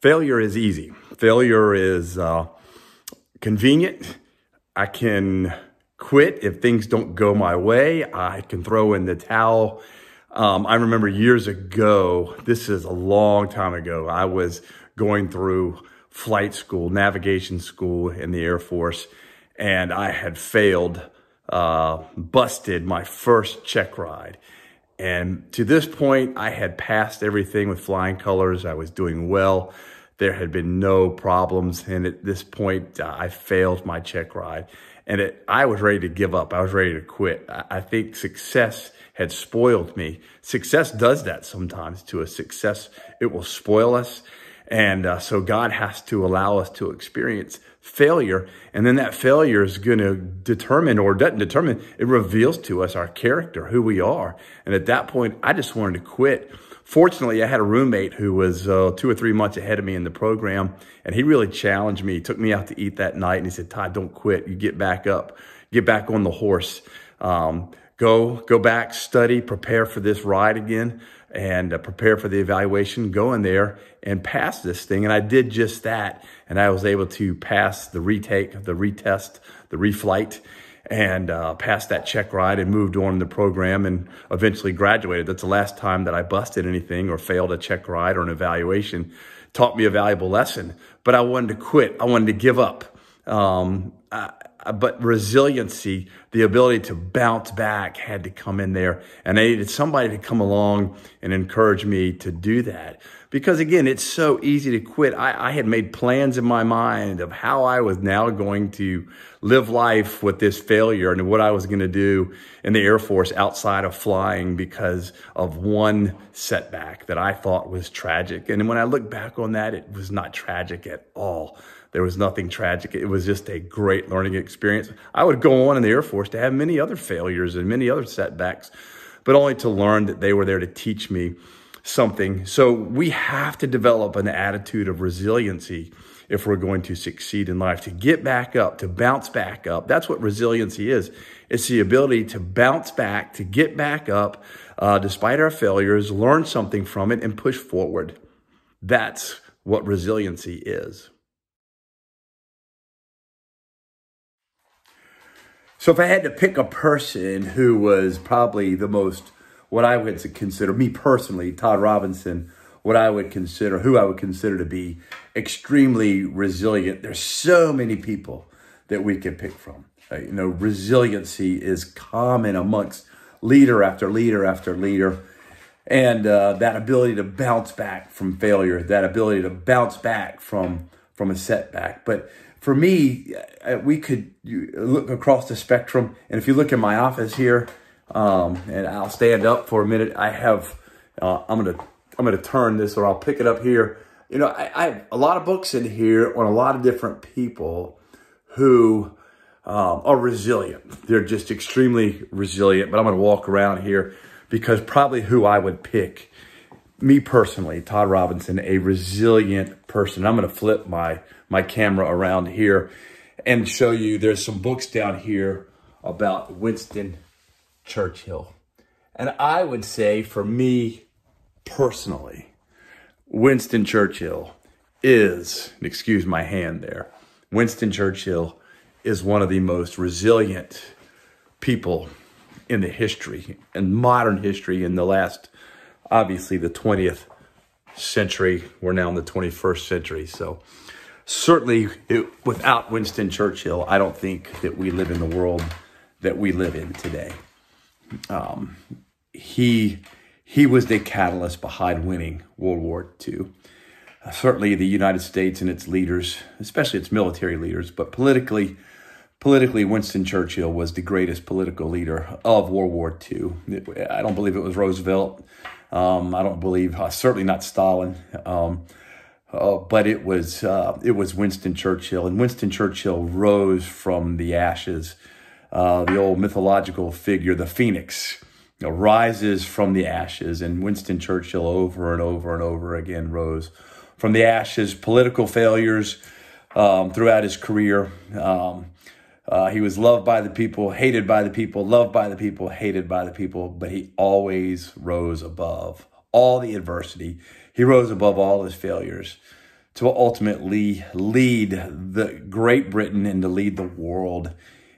failure is easy. Failure is uh, convenient. I can quit if things don't go my way. I can throw in the towel. Um, I remember years ago, this is a long time ago, I was going through flight school, navigation school in the Air Force, and I had failed, uh, busted my first check ride. And to this point, I had passed everything with flying colors. I was doing well. There had been no problems. And at this point, uh, I failed my check ride. And it, I was ready to give up. I was ready to quit. I, I think success had spoiled me. Success does that sometimes to us. Success, it will spoil us. And uh, so God has to allow us to experience failure. And then that failure is going to determine or doesn't determine, it reveals to us our character, who we are. And at that point, I just wanted to quit. Fortunately, I had a roommate who was uh, two or three months ahead of me in the program, and he really challenged me. He took me out to eat that night, and he said, Todd, don't quit. You get back up, get back on the horse. Um, go, go back, study, prepare for this ride again and uh, prepare for the evaluation, go in there and pass this thing. And I did just that. And I was able to pass the retake, the retest, the reflight, and uh, that check ride and moved on in the program and eventually graduated. That's the last time that I busted anything or failed a check ride or an evaluation. Taught me a valuable lesson, but I wanted to quit. I wanted to give up. Um, Uh, but resiliency, the ability to bounce back had to come in there. And I needed somebody to come along and encourage me to do that. Because again, it's so easy to quit. I, I had made plans in my mind of how I was now going to live life with this failure and what I was going to do in the Air Force outside of flying because of one setback that I thought was tragic. And when I look back on that, it was not tragic at all. There was nothing tragic. It was just a great learning experience. I would go on in the Air Force to have many other failures and many other setbacks, but only to learn that they were there to teach me something. So we have to develop an attitude of resiliency if we're going to succeed in life, to get back up, to bounce back up. That's what resiliency is. It's the ability to bounce back, to get back up, uh, despite our failures, learn something from it, and push forward. That's what resiliency is. So if I had to pick a person who was probably the most, what I would consider, me personally, Todd Robinson, what I would consider, who I would consider to be extremely resilient. There's so many people that we can pick from. Uh, you know, resiliency is common amongst leader after leader after leader. And uh, that ability to bounce back from failure, that ability to bounce back from from a setback. But for me, we could look across the spectrum. And if you look in my office here, um, and I'll stand up for a minute, I have, uh, I'm to, I'm to turn this or I'll pick it up here. You know, I, I, have a lot of books in here on a lot of different people who um, are resilient. They're just extremely resilient, but I'm to walk around here because probably who I would pick, me personally, Todd Robinson, a resilient person. I'm to flip my my camera around here and show you there's some books down here about Winston Churchill. And I would say for me personally, Winston Churchill is, excuse my hand there, Winston Churchill is one of the most resilient people in the history and modern history in the last, obviously the 20th century. We're now in the 21st century. So certainly it, without Winston Churchill, I don't think that we live in the world that we live in today. Um, he he was the catalyst behind winning World War II. Uh, certainly, the United States and its leaders, especially its military leaders, but politically, politically, Winston Churchill was the greatest political leader of World War II. I don't believe it was Roosevelt. Um, I don't believe, uh, certainly not Stalin. Um, uh, but it was uh, it was Winston Churchill, and Winston Churchill rose from the ashes. Uh, the old mythological figure, the phoenix, you know, rises from the ashes, and Winston Churchill over and over and over again rose from the ashes. Political failures um, throughout his career. Um, uh, he was loved by the people, hated by the people, loved by the people, hated by the people, but he always rose above all the adversity. He rose above all his failures to ultimately lead the Great Britain and to lead the world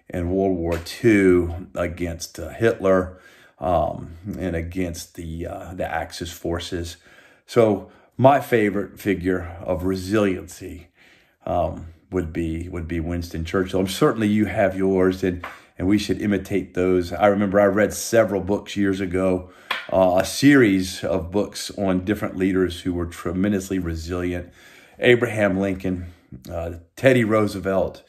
in World War II against uh, Hitler um, and against the uh, the Axis forces. So my favorite figure of resiliency um, would be would be Winston Churchill. Certainly you have yours, and and we should imitate those. I remember I read several books years ago, uh, a series of books on different leaders who were tremendously resilient. Abraham Lincoln, uh, Teddy Roosevelt,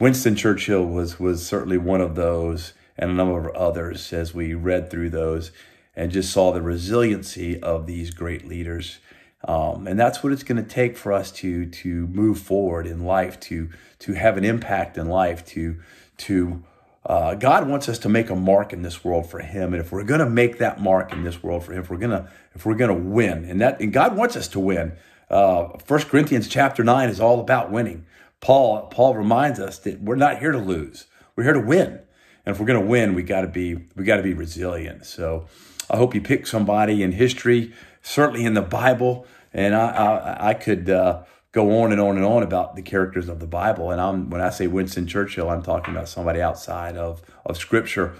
Winston Churchill was was certainly one of those, and a number of others as we read through those and just saw the resiliency of these great leaders. Um, and that's what it's going to take for us to to move forward in life, to to have an impact in life, to to uh, God wants us to make a mark in this world for Him, and if we're going to make that mark in this world for Him, if we're gonna if we're gonna win, and that and God wants us to win. Uh, First Corinthians chapter nine is all about winning. Paul Paul reminds us that we're not here to lose; we're here to win. And if we're going to win, we got to be we got to be resilient. So I hope you pick somebody in history, certainly in the Bible, and I I, I could. Uh, go on and on and on about the characters of the Bible. And I'm when I say Winston Churchill, I'm talking about somebody outside of of Scripture.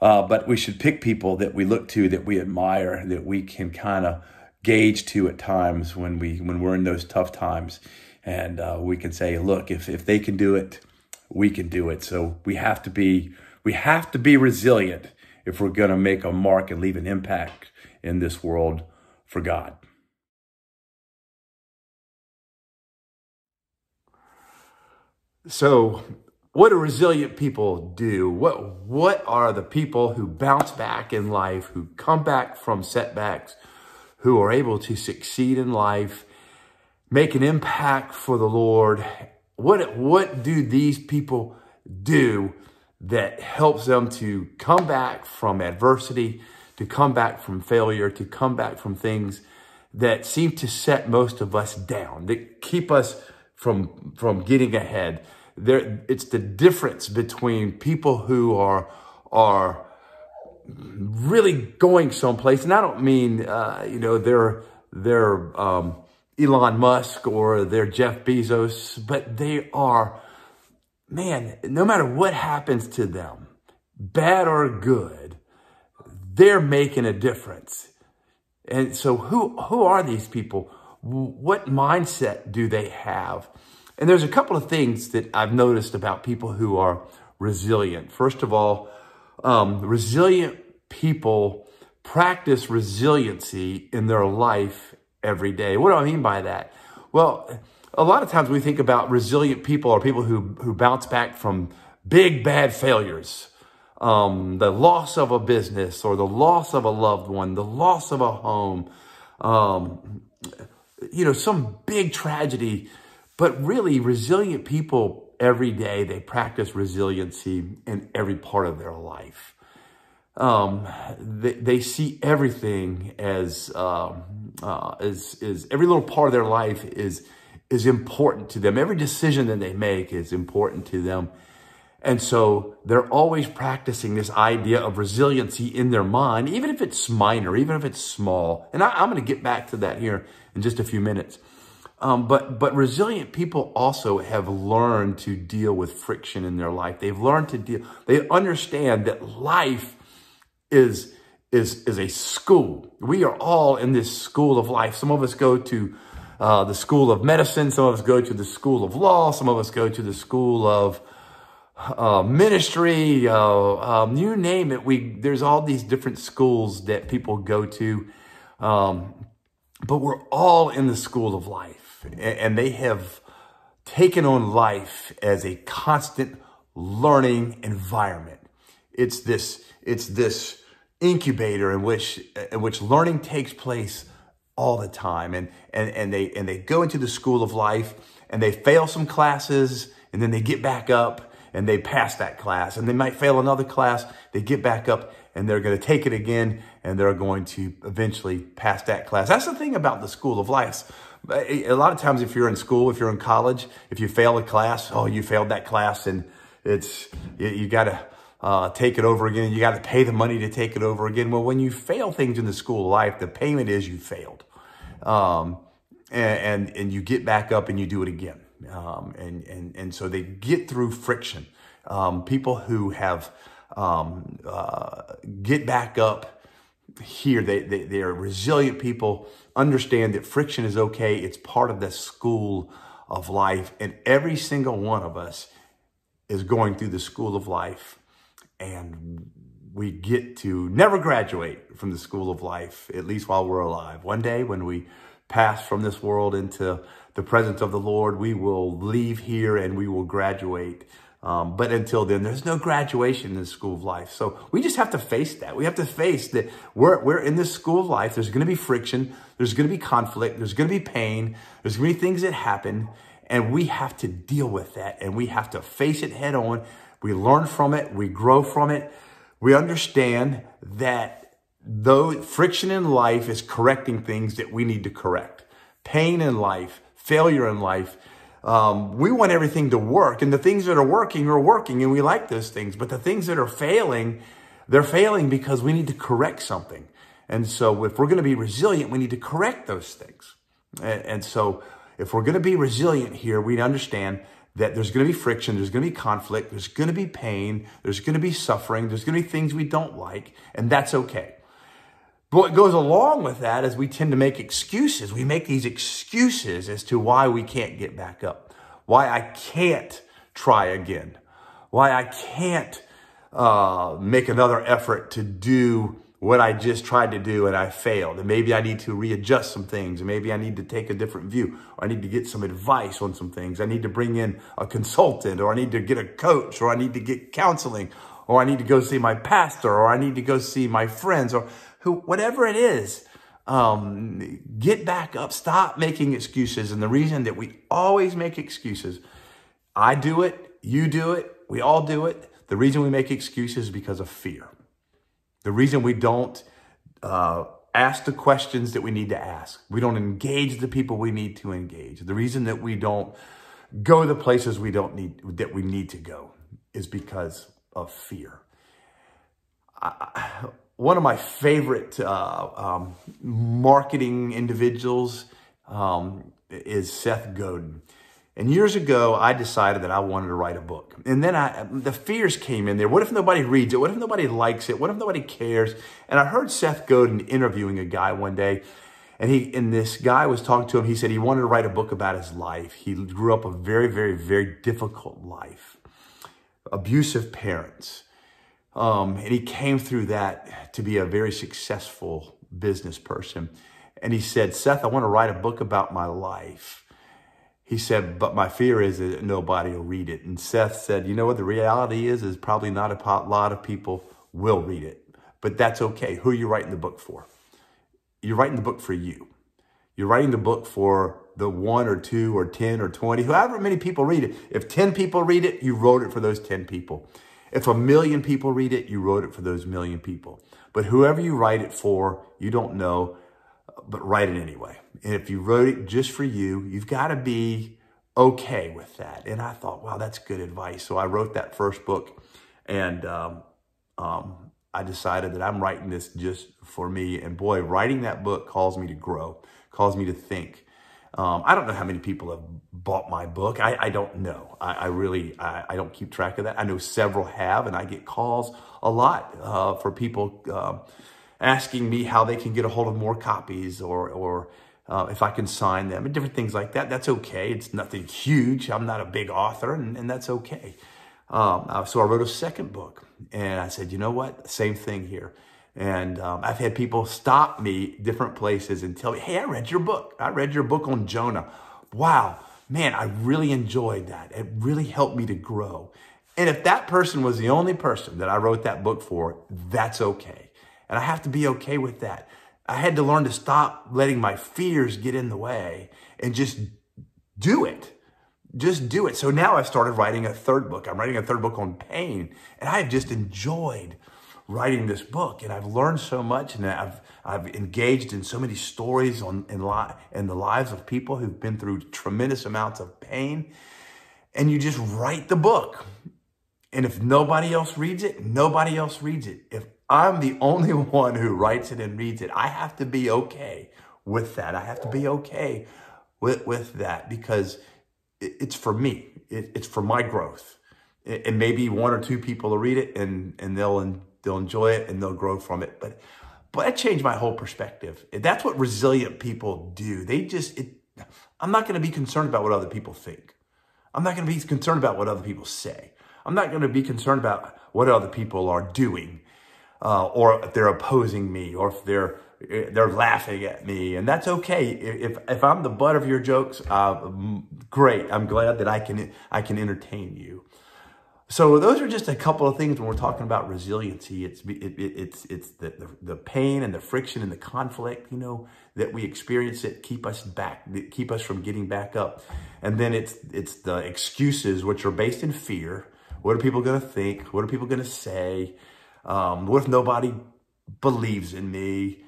Uh, but we should pick people that we look to, that we admire, that we can kind of gauge to at times when we when we're in those tough times, and uh, we can say, look, if if they can do it, we can do it. So we have to be we have to be resilient if we're going to make a mark and leave an impact in this world for God. So, what do resilient people do? What, what are the people who bounce back in life, who come back from setbacks, who are able to succeed in life, make an impact for the Lord? What, what do these people do that helps them to come back from adversity, to come back from failure, to come back from things that seem to set most of us down, that keep us from, from getting ahead. There, it's the difference between people who are, are really going someplace. And I don't mean, uh, you know, they're, they're, um, Elon Musk or they're Jeff Bezos, but they are, man, no matter what happens to them, bad or good, they're making a difference. And so who, who are these people? What mindset do they have? And there's a couple of things that I've noticed about people who are resilient. First of all, um, resilient people practice resiliency in their life every day. What do I mean by that? Well, a lot of times we think about resilient people or people who, who bounce back from big bad failures. Um, the loss of a business or the loss of a loved one, the loss of a home, um, you know, some big tragedy but really, resilient people every day, they practice resiliency in every part of their life. Um, they, they see everything as, um, uh, as, every little part of their life is, is important to them. Every decision that they make is important to them. And so they're always practicing this idea of resiliency in their mind, even if it's minor, even if it's small. And I, am going to get back to that here in just a few minutes. Um, but, but resilient people also have learned to deal with friction in their life. They've learned to deal, they understand that life is, is, is a school. We are all in this school of life. Some of us go to uh, the school of medicine. Some of us go to the school of law. Some of us go to the school of uh, ministry. Uh, um, you name it. We there's all these different schools that people go to, um, but we're all in the school of life and they have taken on life as a constant learning environment. It's this, it's this incubator in which, in which learning takes place all the time. And, and, and they, and they go into the school of life and they fail some classes and then they get back up and they pass that class and they might fail another class. They get back up and they're going to take it again and they're going to eventually pass that class. That's the thing about the school of life. A lot of times if you're in school, if you're in college, if you fail a class, oh, you failed that class and it's, you, you got to uh, take it over again. You got to pay the money to take it over again. Well, when you fail things in the school of life, the payment is you failed. Um, and, and, and you get back up and you do it again. Um, and, and, and so they get through friction. Um, people who have um, uh, get back up here, they, they, they are resilient people, understand that friction is okay. It's part of the school of life. And every single one of us is going through the school of life. And we get to never graduate from the school of life, at least while we're alive. One day when we pass from this world into the presence of the Lord, we will leave here and we will graduate. Um, but until then, there's no graduation in the school of life. So we just have to face that. We have to face that we're, we're in this school of life. There's going to be friction. There's going to be conflict. There's going to be pain. There's going to be things that happen. And we have to deal with that. And we have to face it head on. We learn from it. We grow from it. We understand that though friction in life is correcting things that we need to correct, pain in life, failure in life, um, we want everything to work and the things that are working are working and we like those things. But the things that are failing, they're failing because we need to correct something. And so if we're going to be resilient, we need to correct those things. And, and so if we're going to be resilient here, we understand that there's going to be friction, there's going to be conflict, there's going to be pain, there's going to be suffering, there's going to be things we don't like, and that's okay. What goes along with that is we tend to make excuses. We make these excuses as to why we can't get back up, why I can't try again, why I can't uh, make another effort to do what I just tried to do and I failed. And maybe I need to readjust some things. And maybe I need to take a different view. Or I need to get some advice on some things. I need to bring in a consultant or I need to get a coach or I need to get counseling or I need to go see my pastor or I need to go see my friends or who, whatever it is, um, get back up. Stop making excuses. And the reason that we always make excuses, I do it, you do it, we all do it. The reason we make excuses is because of fear. The reason we don't uh, ask the questions that we need to ask, we don't engage the people we need to engage. The reason that we don't go the places we don't need that we need to go is because of fear. I, one of my favorite uh, um, marketing individuals um, is Seth Godin. And years ago, I decided that I wanted to write a book. And then I, the fears came in there. What if nobody reads it? What if nobody likes it? What if nobody cares? And I heard Seth Godin interviewing a guy one day. And he, and this guy was talking to him. He said he wanted to write a book about his life. He grew up a very, very, very difficult life. Abusive parents um, and he came through that to be a very successful business person. And he said, Seth, I want to write a book about my life. He said, but my fear is that nobody will read it. And Seth said, you know what the reality is, is probably not a lot of people will read it, but that's okay. Who are you writing the book for? You're writing the book for you. You're writing the book for the one or two or 10 or 20, however many people read it. If 10 people read it, you wrote it for those 10 people. If a million people read it, you wrote it for those million people. But whoever you write it for, you don't know, but write it anyway. And if you wrote it just for you, you've got to be okay with that. And I thought, wow, that's good advice. So I wrote that first book and um, um, I decided that I'm writing this just for me. And boy, writing that book calls me to grow, calls me to think. Um, I don't know how many people have bought my book. I, I don't know. I, I really, I, I, don't keep track of that. I know several have, and I get calls a lot uh, for people uh, asking me how they can get a hold of more copies or, or uh, if I can sign them and different things like that. That's okay. It's nothing huge. I'm not a big author, and, and that's okay. Um, uh, so I wrote a second book, and I said, you know what? Same thing here. And um, I've had people stop me different places and tell me, hey, I read your book. I read your book on Jonah. Wow, man, I really enjoyed that. It really helped me to grow. And if that person was the only person that I wrote that book for, that's okay. And I have to be okay with that. I had to learn to stop letting my fears get in the way and just do it. Just do it. So now I've started writing a third book. I'm writing a third book on pain, and I have just enjoyed writing this book and I've learned so much and I've, I've engaged in so many stories on, in, li- in the lives of people who've been through tremendous amounts of pain. And you just write the book. And if nobody else reads it, nobody else reads it. If I'm the only one who writes it and reads it, I have to be okay with that. I have to be okay with, with that because it, it's for me. It, it's for my growth. and maybe one or two people will read it and, and they'll, they'll enjoy it and they'll grow from it. But, but that changed my whole perspective. That's what resilient people do. They just, it, I'm not going to be concerned about what other people think. I'm not going to be concerned about what other people say. I'm not going to be concerned about what other people are doing, uh, or if they're opposing me, or if they're they're laughing at me, and that's okay. If if I'm the butt of your jokes, uh, great. I'm glad that I can I can entertain you. So those are just a couple of things when we're talking about resiliency. It's it, it, it's it's the, the, the pain and the friction and the conflict, you know, that we experience that keep us back, that keep us from getting back up, and then it's it's the excuses which are based in fear. What are people going to think? What are people going to say? Um, what if nobody believes in me?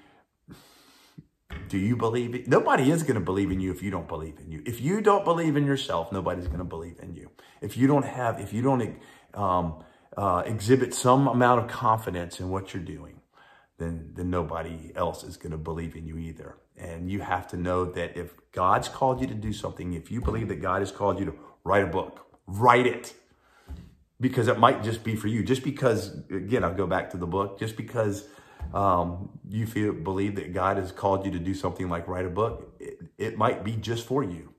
Do you believe it? Nobody is going to believe in you if you don't believe in you. If you don't believe in yourself, nobody's going to believe in you. If you don't have, if you don't um, uh, exhibit some amount of confidence in what you're doing, then, then nobody else is going to believe in you either. And you have to know that if God's called you to do something, if you believe that God has called you to write a book, write it. Because it might just be for you. Just because, again, I'll go back to the book, just because um, you feel believe that God has called you to do something like write a book, it, it might be just for you.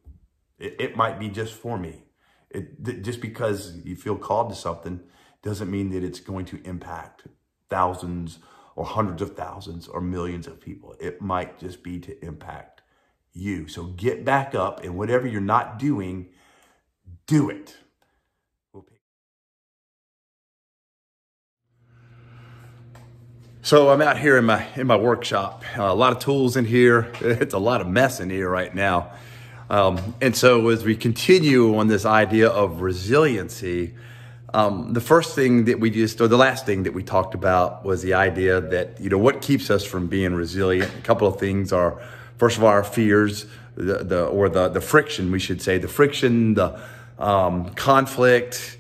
It, it might be just for me. It, just because you feel called to something doesn't mean that it's going to impact thousands or hundreds of thousands or millions of people. It might just be to impact you. So get back up and whatever you're not doing, do it. So I'm out here in my in my workshop. Uh, a lot of tools in here. It's a lot of mess in here right now. Um, and so as we continue on this idea of resiliency, um, the first thing that we just, or the last thing that we talked about was the idea that, you know, what keeps us from being resilient? A couple of things are, first of all, our fears, the, the or the, the friction, we should say, the friction, the um, conflict,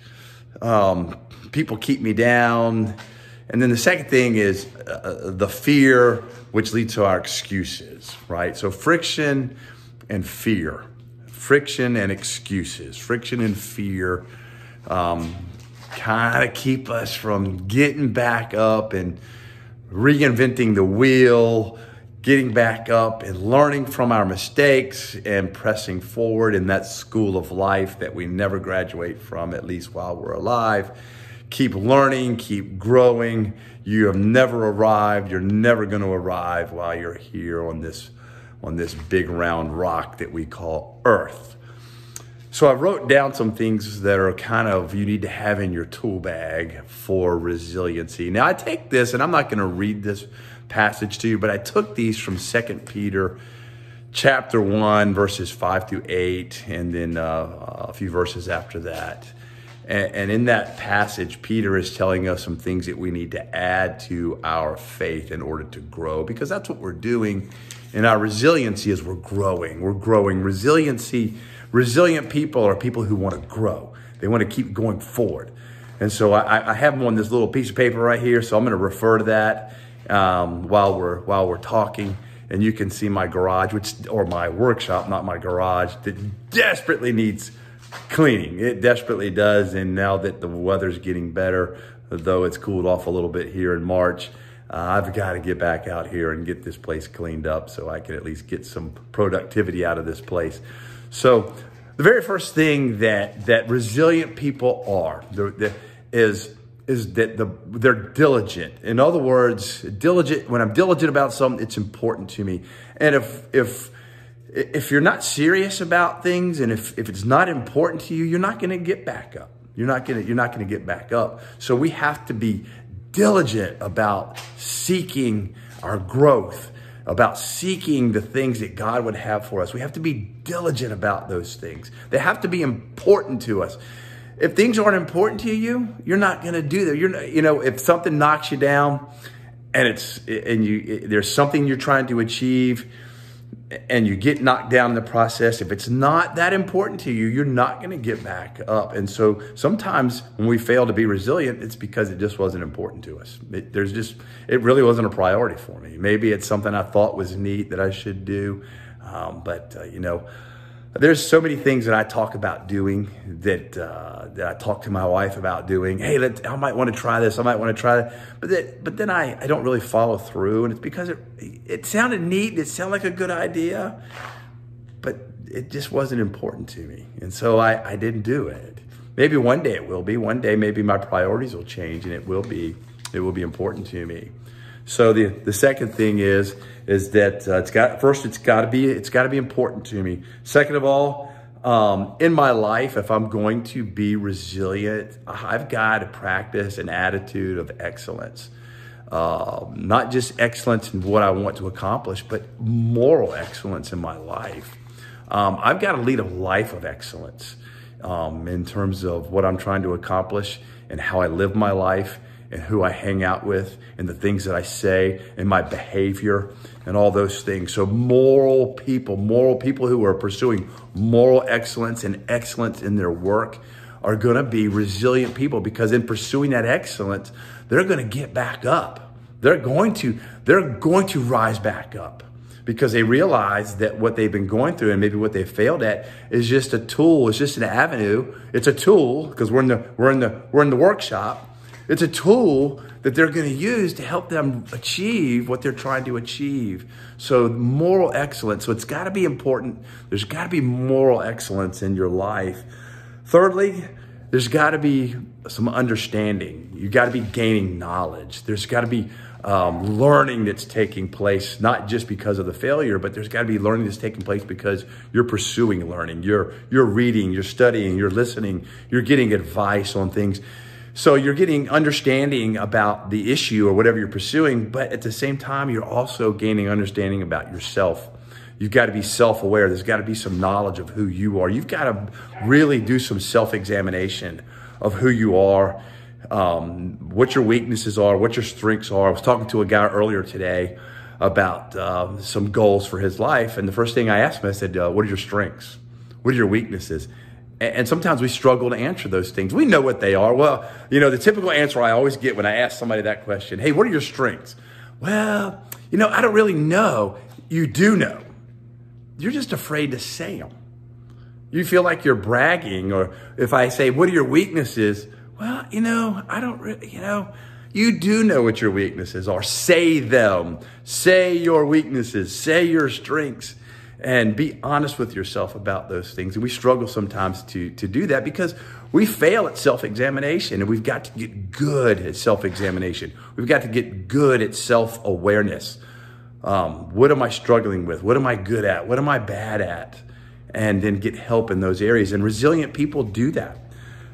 um, people keep me down, and then the second thing is uh, the fear, which leads to our excuses, right? So friction and fear, friction and excuses, friction and fear um, kind of keep us from getting back up and reinventing the wheel, getting back up and learning from our mistakes and pressing forward in that school of life that we never graduate from, at least while we're alive keep learning, keep growing. You have never arrived. You're never going to arrive while you're here on this, on this big round rock that we call Earth. So I wrote down some things that are kind of you need to have in your tool bag for resiliency. Now I take this, and I'm not going to read this passage to you, but I took these from Second Peter chapter 1, verses 5 through 8, and then uh, a few verses after that. And, and in that passage, Peter is telling us some things that we need to add to our faith in order to grow, because that's what we're doing. And our resiliency is we're growing. We're growing. Resiliency, resilient people are people who want to grow. They want to keep going forward. And so I, I have them on this little piece of paper right here. So I'm going to refer to that um, while we're while we're talking. And you can see my garage, which or my workshop, not my garage, that desperately needs cleaning. It desperately does. And now that the weather's getting better, though it's cooled off a little bit here in March, uh, I've got to get back out here and get this place cleaned up so I can at least get some productivity out of this place. So the very first thing that that resilient people are is is that the, they're diligent. In other words, diligent. When I'm diligent about something, it's important to me. And if if if you're not serious about things and if, if it's not important to you, you're not going to get back up. You're not going to, you're not going to get back up. So we have to be diligent about seeking our growth, about seeking the things that God would have for us. We have to be diligent about those things. They have to be important to us. If things aren't important to you, you're not going to do that. You're not, you know, if something knocks you down and it's, and you, there's something you're trying to achieve, and you get knocked down in the process, if it's not that important to you, you're not going to get back up. And so sometimes when we fail to be resilient, it's because it just wasn't important to us. It, there's just, it really wasn't a priority for me. Maybe it's something I thought was neat that I should do. Um, but, uh, you know, there's so many things that I talk about doing that uh, that I talk to my wife about doing. Hey, I might want to try this. I might want to try that. But that, but then I, I don't really follow through, and it's because it it sounded neat. It sounded like a good idea, but it just wasn't important to me, and so I, I didn't do it. Maybe one day it will be. One day maybe my priorities will change, and it will be it will be important to me. So the the second thing is is that uh, it's got first it's got to be it's got to be important to me. Second of all, um, in my life, if I'm going to be resilient, I've got to practice an attitude of excellence. Uh, not just excellence in what I want to accomplish, but moral excellence in my life. Um, I've got to lead a life of excellence um, in terms of what I'm trying to accomplish and how I live my life and who I hang out with and the things that I say and my behavior and all those things. So moral people, moral people who are pursuing moral excellence and excellence in their work are going to be resilient people because in pursuing that excellence, they're going to get back up. They're going to they're going to rise back up because they realize that what they've been going through and maybe what they failed at is just a tool, it's just an avenue. It's a tool because we're in the we're in the we're in the workshop it's a tool that they're going to use to help them achieve what they're trying to achieve. So, moral excellence. So, it's got to be important. There's got to be moral excellence in your life. Thirdly, there's got to be some understanding. You got to be gaining knowledge. There's got to be um, learning that's taking place, not just because of the failure, but there's got to be learning that's taking place because you're pursuing learning. You're you're reading, you're studying, you're listening, you're getting advice on things. So you're getting understanding about the issue or whatever you're pursuing, but at the same time, you're also gaining understanding about yourself. You've got to be self aware. There's got to be some knowledge of who you are. You've got to really do some self examination of who you are, um, what your weaknesses are, what your strengths are. I was talking to a guy earlier today about uh, some goals for his life. And the first thing I asked him, I said, uh, What are your strengths? What are your weaknesses? And sometimes we struggle to answer those things. We know what they are. Well, you know, the typical answer I always get when I ask somebody that question, hey, what are your strengths? Well, you know, I don't really know. You do know. You're just afraid to say them. You feel like you're bragging, or if I say, what are your weaknesses? Well, you know, I don't really, you know, you do know what your weaknesses are. Say them. Say your weaknesses. Say your strengths and be honest with yourself about those things. And we struggle sometimes to, to do that because we fail at self examination and we've got to get good at self examination. We've got to get good at self awareness. Um, what am I struggling with? What am I good at? What am I bad at? And then get help in those areas. And resilient people do that.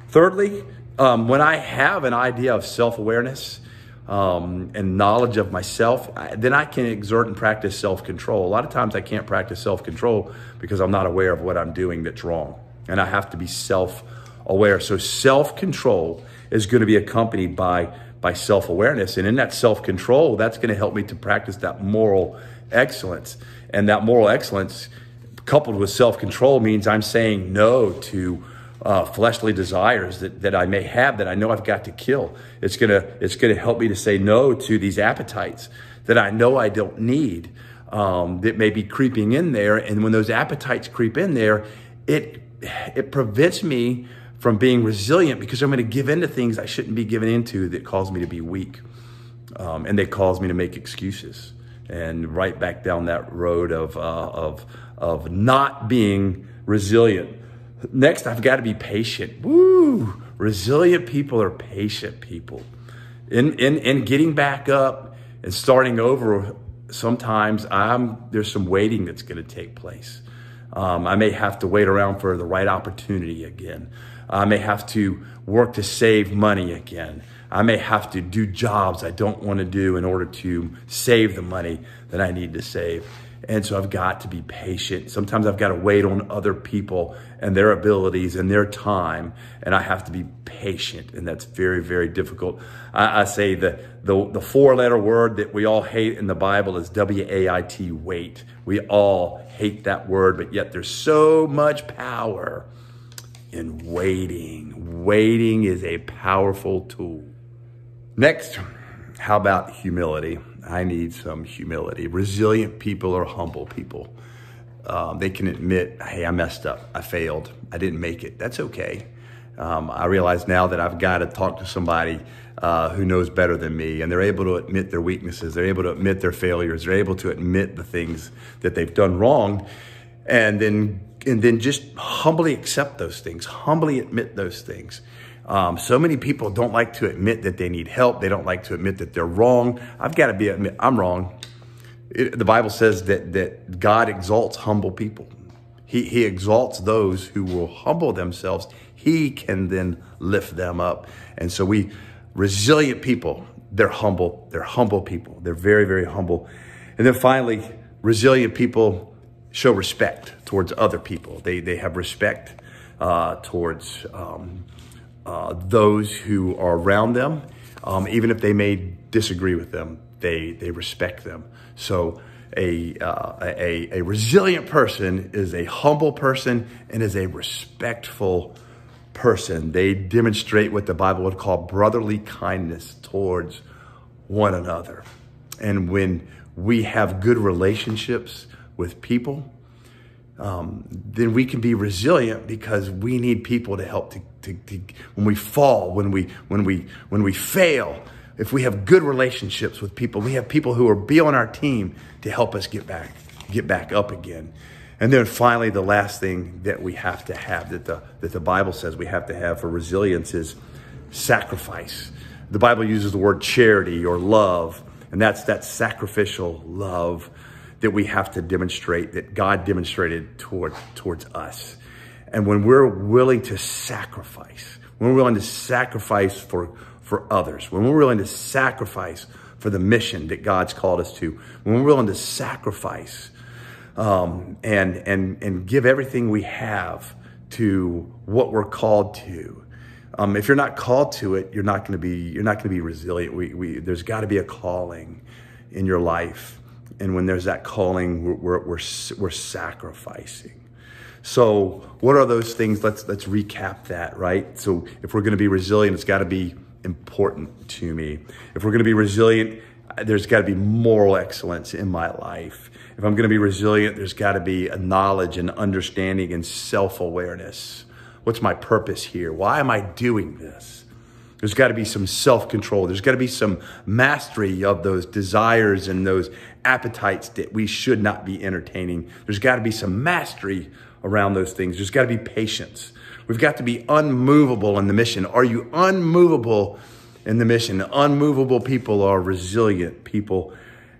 Thirdly, um, when I have an idea of self awareness, um, and knowledge of myself, then I can exert and practice self control. A lot of times I can't practice self control because I'm not aware of what I'm doing that's wrong. And I have to be self aware. So self control is going to be accompanied by, by self awareness. And in that self control, that's going to help me to practice that moral excellence. And that moral excellence, coupled with self control, means I'm saying no to uh, fleshly desires that, that I may have that I know I've got to kill. It's gonna it's gonna help me to say no to these appetites that I know I don't need um, that may be creeping in there. And when those appetites creep in there, it it prevents me from being resilient because I'm going to give into things I shouldn't be given into that cause me to be weak, um, and they cause me to make excuses and right back down that road of uh, of of not being resilient Next, I've got to be patient. Woo! Resilient people are patient people. In, in, in getting back up and starting over, sometimes I'm, there's some waiting that's going to take place. Um, I may have to wait around for the right opportunity again. I may have to work to save money again. I may have to do jobs I don't want to do in order to save the money that I need to save. And so I've got to be patient. Sometimes I've got to wait on other people and their abilities and their time. And I have to be patient. And that's very, very difficult. I, I say the, the, the four letter word that we all hate in the Bible is W A I T, wait. We all hate that word, but yet there's so much power in waiting. Waiting is a powerful tool. Next, how about humility? I need some humility. Resilient people are humble people. Um, they can admit, hey, I messed up. I failed. I didn't make it. That's okay. Um, I realize now that I've got to talk to somebody uh, who knows better than me, and they're able to admit their weaknesses. They're able to admit their failures. They're able to admit the things that they've done wrong, and then and then just humbly accept those things. Humbly admit those things. Um, so many people don't like to admit that they need help. They don't like to admit that they're wrong. I've got to be admit I'm wrong. It, the Bible says that that God exalts humble people. He, he exalts those who will humble themselves. He can then lift them up. And so we resilient people, they're humble. They're humble people. They're very, very humble. And then finally, resilient people show respect towards other people. They, they have respect uh, towards um, uh, those who are around them, um, even if they may disagree with them, they, they respect them. So a, uh, a, a resilient person is a humble person and is a respectful person. They demonstrate what the Bible would call brotherly kindness towards one another. And when we have good relationships with people, um, then we can be resilient because we need people to help to, to, to, when we fall, when we when we when we fail. If we have good relationships with people, we have people who are be on our team to help us get back get back up again. And then finally, the last thing that we have to have that the that the Bible says we have to have for resilience is sacrifice. The Bible uses the word charity or love, and that's that sacrificial love that we have to demonstrate, that God demonstrated toward, towards us. And when we're willing to sacrifice, when we're willing to sacrifice for, for others, when we're willing to sacrifice for the mission that God's called us to, when we're willing to sacrifice um, and, and, and give everything we have to what we're called to, um, if you're not called to it, you're not going to be you're not going to be resilient. We, we, there's got to be a calling in your life and when there's that calling, we're, we're, we're, sacrificing. So what are those things? Let's, let's recap that, right? So if we're going to be resilient, it's got to be important to me. If we're going to be resilient, there's got to be moral excellence in my life. If I'm going to be resilient, there's got to be a knowledge and understanding and self-awareness. What's my purpose here? Why am I doing this? There's got to be some self control. There's got to be some mastery of those desires and those appetites that we should not be entertaining. There's got to be some mastery around those things. There's got to be patience. We've got to be unmovable in the mission. Are you unmovable in the mission? Unmovable people are resilient people.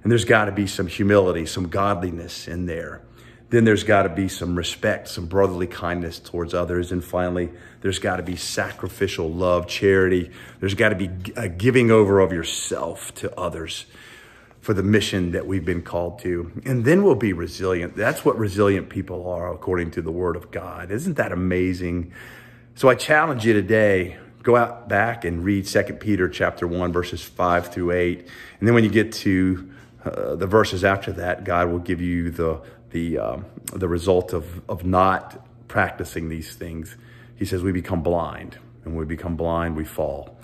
And there's got to be some humility, some godliness in there. Then there's got to be some respect, some brotherly kindness towards others. And finally, there's got to be sacrificial love, charity. There's got to be a giving over of yourself to others for the mission that we've been called to. And then we'll be resilient. That's what resilient people are, according to the word of God. Isn't that amazing? So I challenge you today, go out back and read Second Peter chapter 1, verses 5 through 8. And then when you get to uh, the verses after that, God will give you the the, um, the result of, of not practicing these things. He says we become blind. And when we become blind, we fall.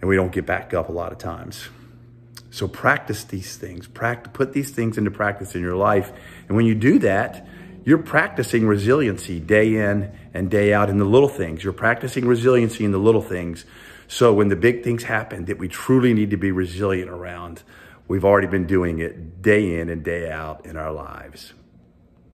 And we don't get back up a lot of times. So practice these things. Practice, put these things into practice in your life. And when you do that, you're practicing resiliency day in and day out in the little things. You're practicing resiliency in the little things. So when the big things happen that we truly need to be resilient around, We've already been doing it day in and day out in our lives.